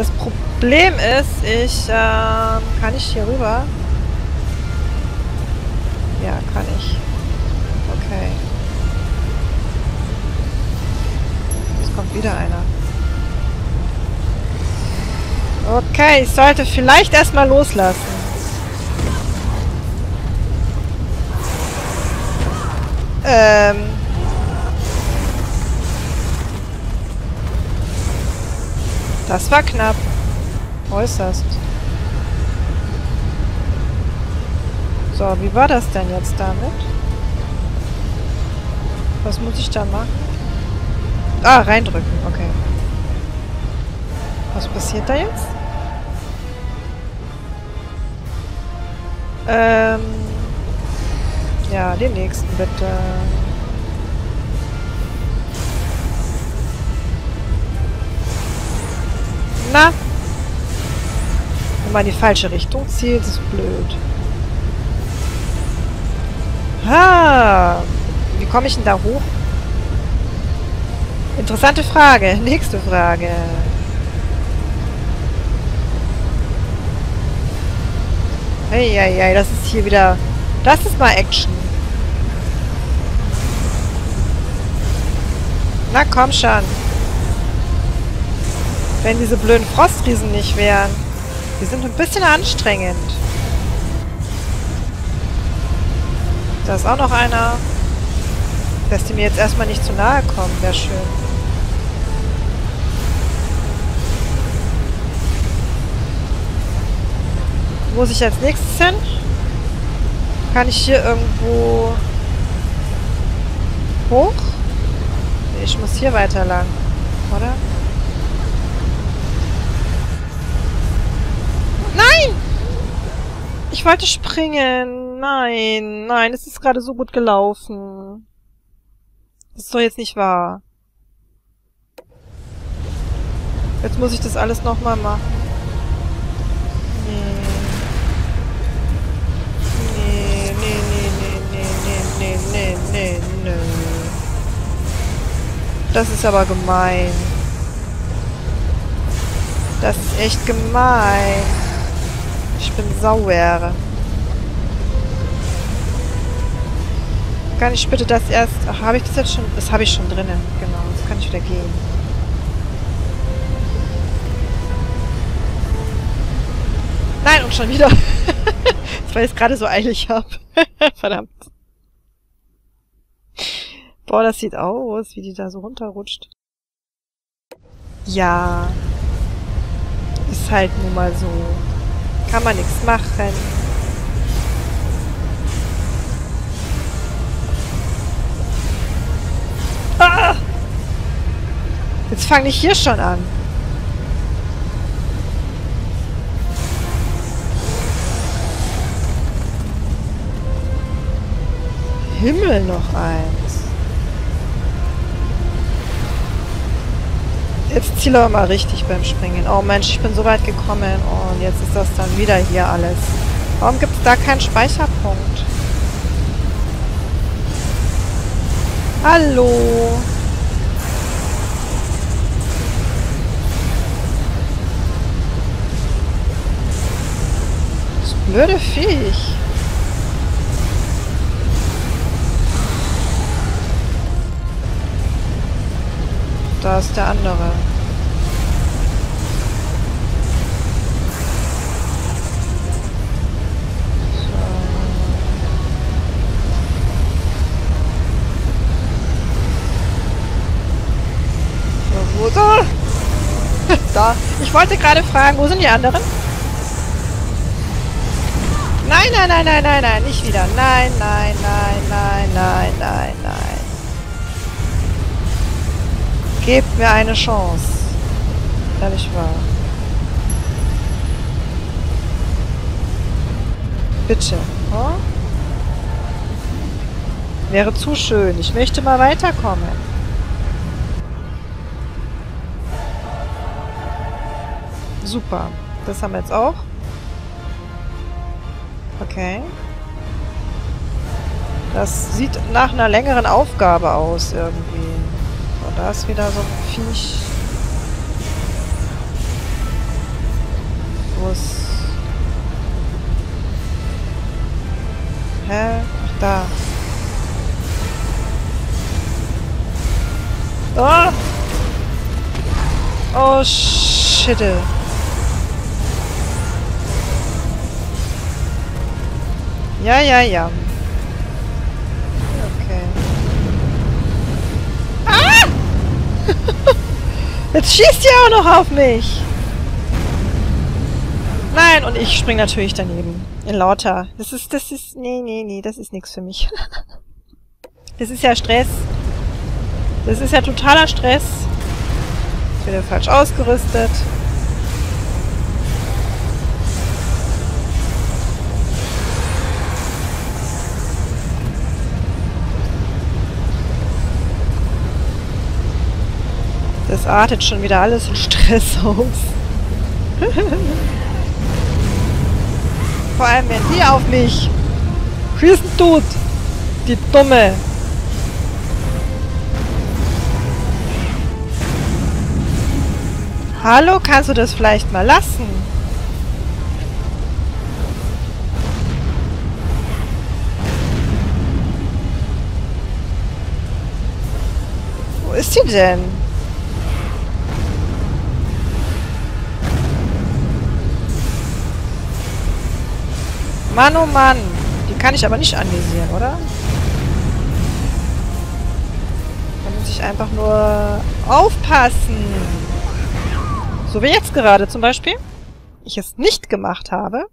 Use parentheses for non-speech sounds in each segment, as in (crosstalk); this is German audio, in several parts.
Das Problem ist, ich, ähm, kann ich hier rüber? Ja, kann ich. Okay. Jetzt kommt wieder einer. Okay, ich sollte vielleicht erstmal loslassen. Ähm. Das war knapp. Äußerst. So, wie war das denn jetzt damit? Was muss ich da machen? Ah, reindrücken. Okay. Was passiert da jetzt? Ähm... Ja, den nächsten bitte. Na? Wenn man in die falsche Richtung zielt, ist blöd. Ha! Wie komme ich denn da hoch? Interessante Frage. (laughs) Nächste Frage. Eieiei, das ist hier wieder... Das ist mal Action. Na komm schon. Wenn diese blöden Frostriesen nicht wären. Die sind ein bisschen anstrengend. Da ist auch noch einer. Dass die mir jetzt erstmal nicht zu nahe kommen. Wäre schön. Wo muss ich als nächstes hin? Kann ich hier irgendwo hoch? Ich muss hier weiter lang, oder? Ich wollte springen. Nein, nein, es ist gerade so gut gelaufen. Das ist doch jetzt nicht wahr. Jetzt muss ich das alles nochmal machen. Nee. Nee, nee, nee, nee, nee, nee, nee, nee, nee. Das ist aber gemein. Das ist echt gemein. Ich bin sauer. Kann ich bitte das erst... Ach, habe ich das jetzt schon... Das habe ich schon drinnen. Genau, jetzt kann ich wieder gehen. Nein, und schon wieder. (laughs) das ich es gerade so eilig habe. (laughs) Verdammt. Boah, das sieht aus, wie die da so runterrutscht. Ja. Ist halt nun mal so. Kann man nichts machen. Ah! Jetzt fange ich hier schon an. Himmel noch eins. Jetzt ziele mal richtig beim Springen. Oh Mensch, ich bin so weit gekommen und jetzt ist das dann wieder hier alles. Warum gibt es da keinen Speicherpunkt? Hallo? Das blöde Viech. Da ist der andere. (laughs) Da. Ich wollte gerade fragen, wo sind die anderen? Nein, nein, nein, nein, nein, nein, nicht wieder. Nein, nein, nein, nein, nein, nein, nein. Gebt mir eine Chance. Ehrlich wahr. Bitte. Oh? Wäre zu schön. Ich möchte mal weiterkommen. Super. Das haben wir jetzt auch. Okay. Das sieht nach einer längeren Aufgabe aus irgendwie. Da ist wieder so ein Viech. Wo ist... Hä? Ach, da. Oh! Oh, shit. Ja, ja, ja. Jetzt schießt ihr auch noch auf mich. Nein, und ich spring natürlich daneben. In lauter. Das ist, das ist, nee, nee, nee, das ist nichts für mich. (laughs) das ist ja Stress. Das ist ja totaler Stress. Ist wieder falsch ausgerüstet. Das artet schon wieder alles in Stress aus. Vor allem, wenn die auf mich schießen tut. Die Dumme. Hallo, kannst du das vielleicht mal lassen? Wo ist sie denn? Mann, oh Mann. Die kann ich aber nicht anvisieren, oder? Da muss ich einfach nur aufpassen. So wie jetzt gerade zum Beispiel. Ich es nicht gemacht habe.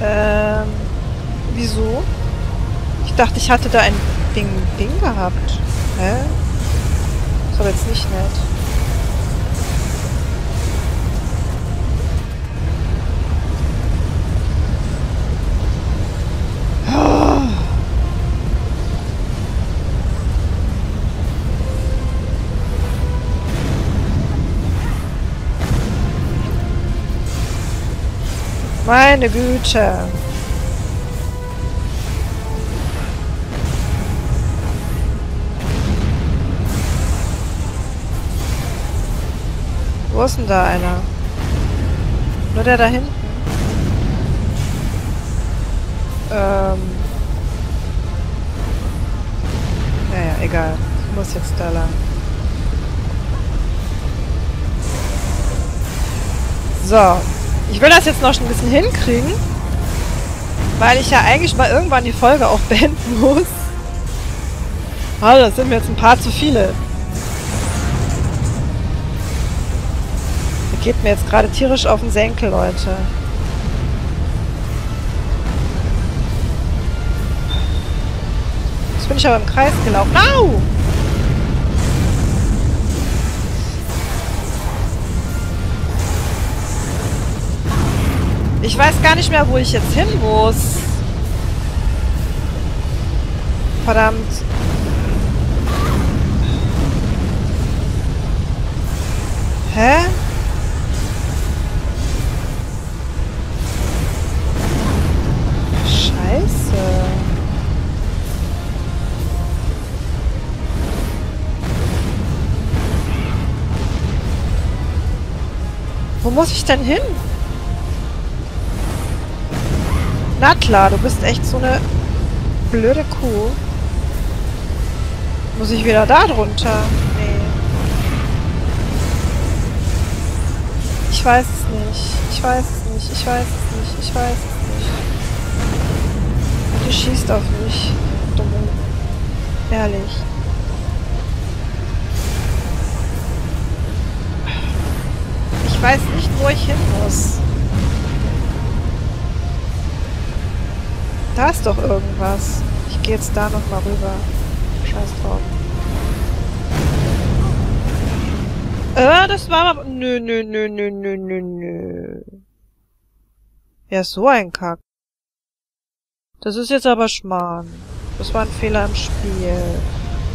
Ähm, wieso? Ich dachte, ich hatte da ein Ding, Ding gehabt. Hä? Ist aber jetzt nicht nett. Meine Güte. Wo ist denn da einer? Nur der da hinten? Ähm. Naja, egal. Ich muss jetzt da lang. So. Ich will das jetzt noch ein bisschen hinkriegen. Weil ich ja eigentlich mal irgendwann die Folge auch (laughs) beenden muss. Ah, das sind mir jetzt ein paar zu viele. Der geht mir jetzt gerade tierisch auf den Senkel, Leute. Jetzt bin ich aber im Kreis gelaufen. Au! Ich weiß gar nicht mehr, wo ich jetzt hin muss. Verdammt. Hä? Scheiße. Wo muss ich denn hin? Klar, du bist echt so eine blöde Kuh. Muss ich wieder da drunter? Nee. Ich weiß es nicht. Ich weiß es nicht. Ich weiß es nicht. Ich weiß es nicht. Du schießt auf mich. Dumme. Ehrlich. Ich weiß nicht, wo ich hin muss. Da ist doch irgendwas. Ich gehe jetzt da nochmal rüber. Scheiß drauf. Äh, das war aber... Nö, nö, nö, nö, nö, nö, nö. Ja, so ein Kack. Das ist jetzt aber Schmarrn. Das war ein Fehler im Spiel.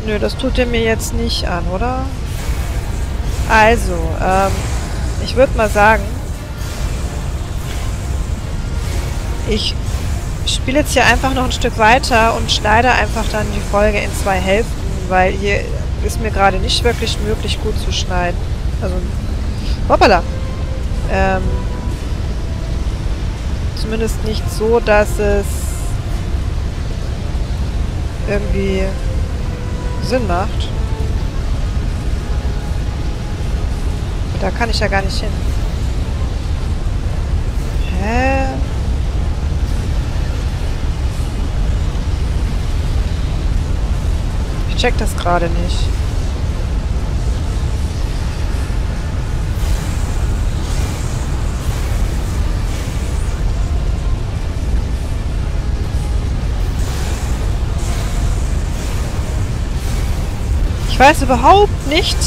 Nö, das tut er mir jetzt nicht an, oder? Also, ähm, ich würde mal sagen, ich spiele jetzt hier einfach noch ein Stück weiter und schneide einfach dann die Folge in zwei Hälften, weil hier ist mir gerade nicht wirklich möglich, gut zu schneiden. Also, hoppala. Ähm, zumindest nicht so, dass es irgendwie Sinn macht. Da kann ich ja gar nicht hin. Hä? Ich check das gerade nicht. Ich weiß überhaupt nicht,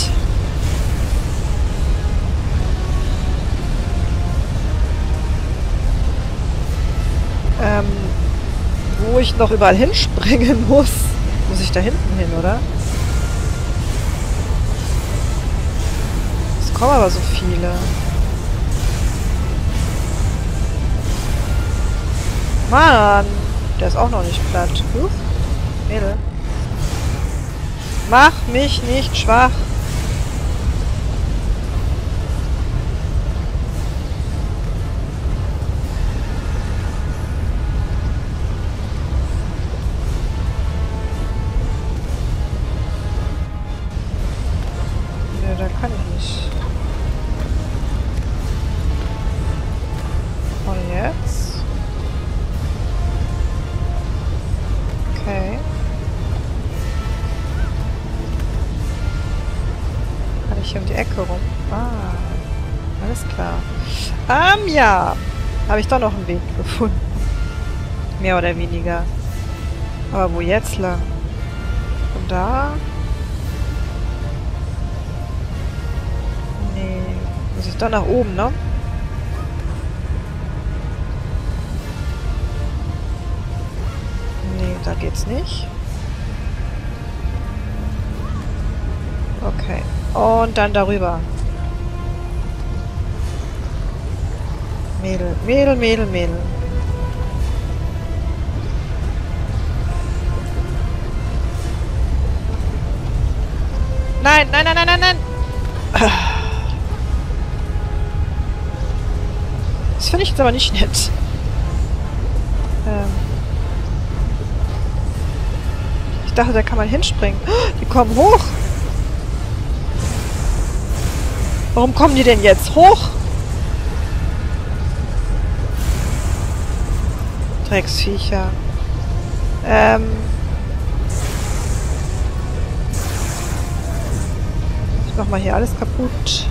ähm, wo ich noch überall (laughs) hinspringen muss. Muss ich da hinten hin, oder? Es kommen aber so viele. Mann! Der ist auch noch nicht platt. Huch. Mädel. Mach mich nicht schwach. Hier um die Ecke rum? Ah, alles klar. Ähm, ja. Habe ich doch noch einen Weg gefunden. Mehr oder weniger. Aber wo jetzt lang? Und da? Nee. Muss ich doch nach oben, ne? Nee, da geht's nicht. Okay. Und dann darüber. Mädel, Mädel, Mädel, Mädel. Nein, nein, nein, nein, nein, nein! Das finde ich jetzt aber nicht nett. Ähm ich dachte, da kann man hinspringen. Die kommen hoch! Warum kommen die denn jetzt hoch? Drecksviecher. Ähm. Ich mach mal hier alles kaputt.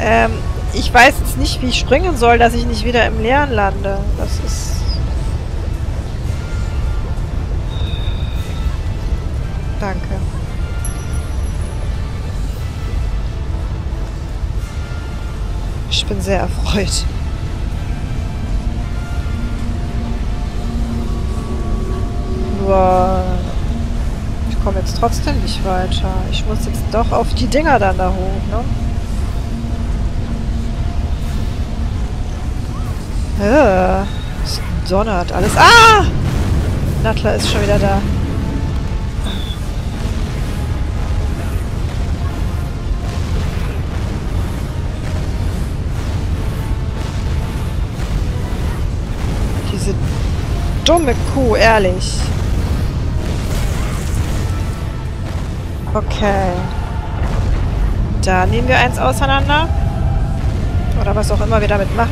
Ähm, ich weiß jetzt nicht, wie ich springen soll, dass ich nicht wieder im Leeren lande. Das ist... Danke. Bin sehr erfreut. Nur... Ich komme jetzt trotzdem nicht weiter. Ich muss jetzt doch auf die Dinger dann da hoch, ne? Äh, es donnert alles. Ah! Nattler ist schon wieder da. Dumme Kuh, ehrlich. Okay. Da nehmen wir eins auseinander. Oder was auch immer wir damit machen.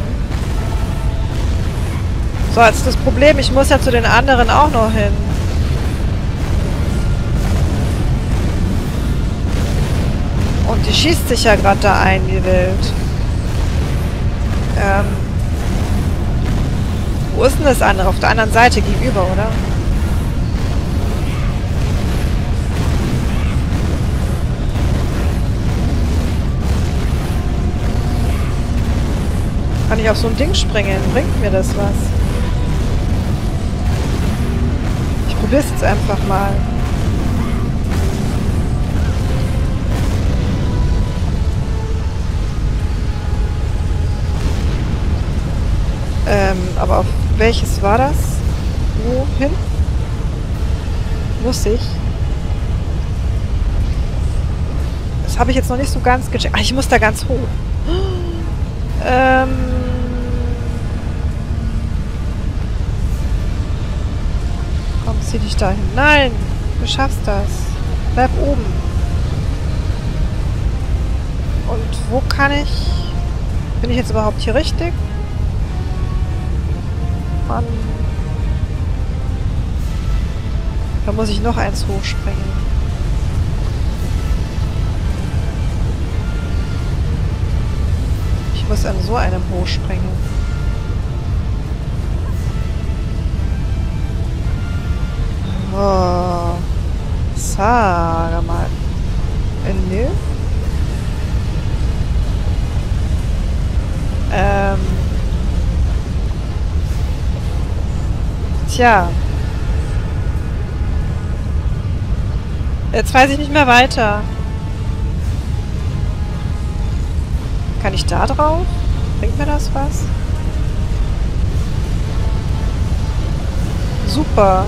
So, jetzt das Problem, ich muss ja zu den anderen auch noch hin. Und die schießt sich ja gerade da ein, wie wild. Ähm. Wo ist denn das andere? Auf der anderen Seite gegenüber, oder? Kann ich auf so ein Ding springen? Bringt mir das was? Ich probier's jetzt einfach mal. Ähm, aber auf welches war das? Wohin? Muss ich? Das habe ich jetzt noch nicht so ganz gecheckt. Ach, ich muss da ganz hoch. (gasps) Ähm... Kommst Zieh dich dahin. Nein! Du schaffst das. Bleib oben. Und wo kann ich... Bin ich jetzt überhaupt hier richtig? Mann. Da muss ich noch eins hochspringen. Ich muss an so einem hochspringen. Tja. Jetzt weiß ich nicht mehr weiter. Kann ich da drauf? Bringt mir das was? Super.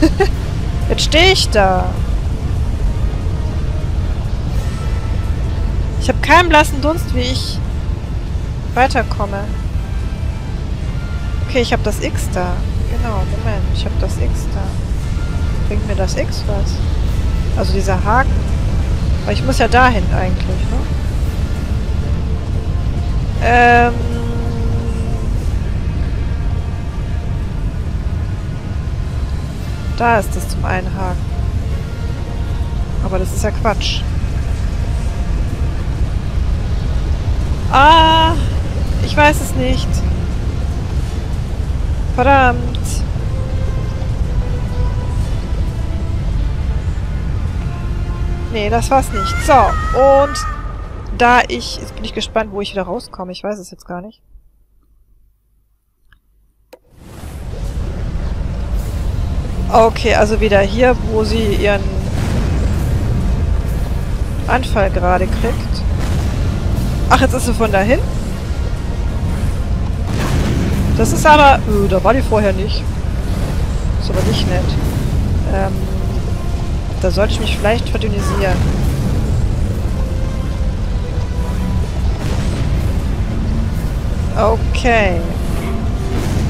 (laughs) Jetzt stehe ich da. Ich habe keinen blassen Dunst, wie ich weiterkomme. Okay, ich habe das X da. Genau, Moment. Ich habe das X da. Bringt mir das X was? Also dieser Haken. Aber ich muss ja dahin eigentlich, ne? Ähm... Da ist es zum Einhaken. Aber das ist ja Quatsch. Ah, ich weiß es nicht. Verdammt. Nee, das war's nicht. So, und da ich... Jetzt bin ich gespannt, wo ich wieder rauskomme. Ich weiß es jetzt gar nicht. Okay, also wieder hier, wo sie ihren Anfall gerade kriegt. Ach, jetzt ist sie von dahin? Das ist aber... Öh, da war die vorher nicht. Ist aber nicht nett. Ähm, da sollte ich mich vielleicht verdünnisieren. Okay.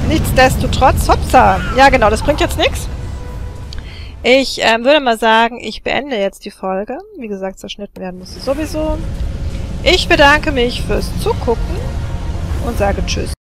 Nichtsdestotrotz, hopsa. Ja, genau, das bringt jetzt nichts. Ich ähm, würde mal sagen, ich beende jetzt die Folge. Wie gesagt, zerschnitten werden muss sowieso. Ich bedanke mich fürs Zugucken und sage Tschüss.